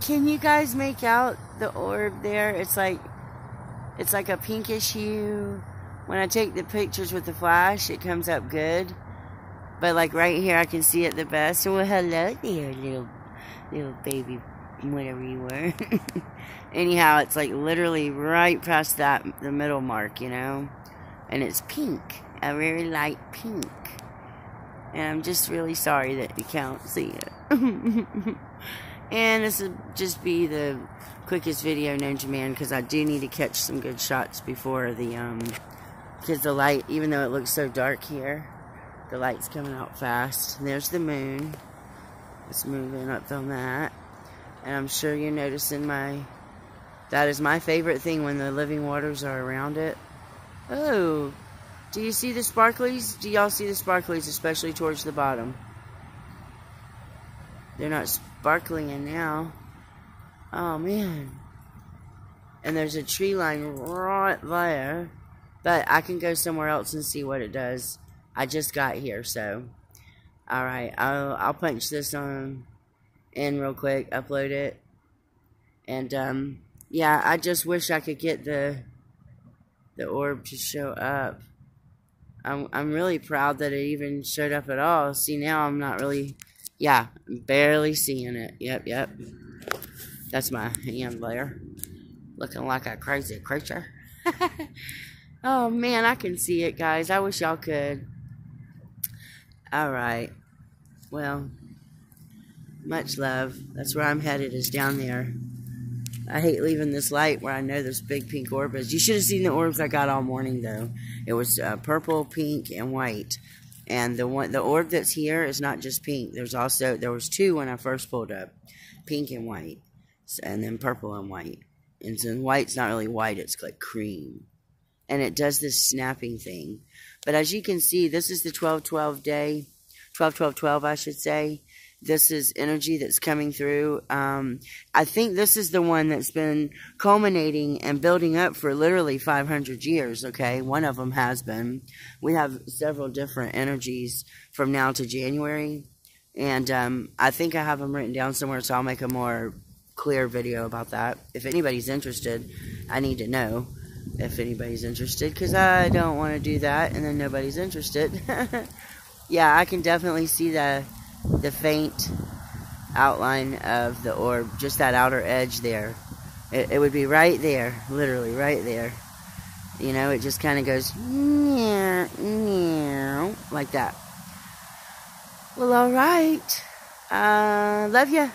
Can you guys make out the orb there? It's like it's like a pinkish hue. When I take the pictures with the flash, it comes up good. But like right here, I can see it the best. Well, hello there, little little baby, whatever you were. Anyhow, it's like literally right past that the middle mark, you know, and it's pink, a very light pink. And I'm just really sorry that you can't see it. and this will just be the quickest video known to man because I do need to catch some good shots before the, um, because the light, even though it looks so dark here, the light's coming out fast. And there's the moon. It's moving up on that. And I'm sure you're noticing my, that is my favorite thing when the living waters are around it. Oh, do you see the sparklies? Do y'all see the sparklies, especially towards the bottom? They're not sparkling in now. Oh, man. And there's a tree line right there. But I can go somewhere else and see what it does. I just got here, so. Alright, I'll, I'll punch this on in real quick, upload it. And, um, yeah, I just wish I could get the, the orb to show up. I'm I'm really proud that it even showed up at all. See now I'm not really yeah, barely seeing it. Yep, yep. That's my hand there. Looking like a crazy creature. oh man, I can see it guys. I wish y'all could. Alright. Well, much love. That's where I'm headed is down there. I hate leaving this light where I know there's big pink orbs. You should have seen the orbs I got all morning, though. It was uh, purple, pink, and white. And the one, the orb that's here is not just pink. There's also there was two when I first pulled up, pink and white, and then purple and white. And so white's not really white; it's like cream, and it does this snapping thing. But as you can see, this is the 12-12 day, 12-12-12, I should say this is energy that's coming through. Um, I think this is the one that's been culminating and building up for literally 500 years, okay? One of them has been. We have several different energies from now to January. And um, I think I have them written down somewhere, so I'll make a more clear video about that. If anybody's interested, I need to know if anybody's interested, because I don't want to do that and then nobody's interested. yeah, I can definitely see the the faint outline of the orb, just that outer edge there. It, it would be right there, literally right there. You know, it just kind of goes meow, meow, like that. Well, all right. Uh, love you.